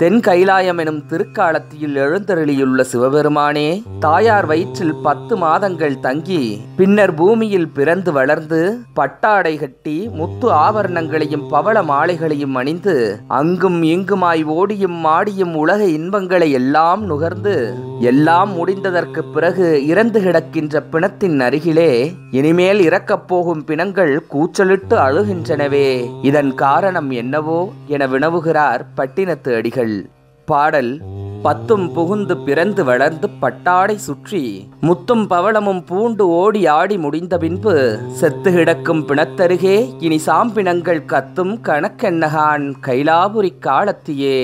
தென் கைலாயம் எனும் திருக்காலத்தியில் எழுந்தருளியுள்ள சிவபெருமானே தாயார் வயிற்றில் பத்து மாதங்கள் தங்கி பின்னர் பூமியில் பிறந்து வளர்ந்து பட்டாடை கட்டி முத்து ஆபரணங்களையும் பவள மாலைகளையும் அணிந்து அங்கும் இங்குமாய் ஓடியும் மாடியும் உலக இன்பங்களை எல்லாம் நுகர்ந்து எல்லாம் முடிந்ததற்கு பிறகு இறந்து கிடக்கின்ற பிணத்தின் அருகிலே இனிமேல் இறக்கப் போகும் பிணங்கள் கூச்சலிட்டு அழுகின்றனவே. இதன் காரணம் என்னவோ என வினவுகிறார் பட்டினத்து அடிகள். பாடல் பத்தும் புகுந்து பிறந்து வளர்ந்து பட்டாடை சுற்றி முத்தும் பவளமும் பூண்டு ஓடி ஆடி முடிந்த பின்பு செத்து கிடக்கும் பிணத்தருகே இனி சாம்பிணங்கள் கத்தும் கணக்கென்னகான் கைலாபுரி காலத்தியே.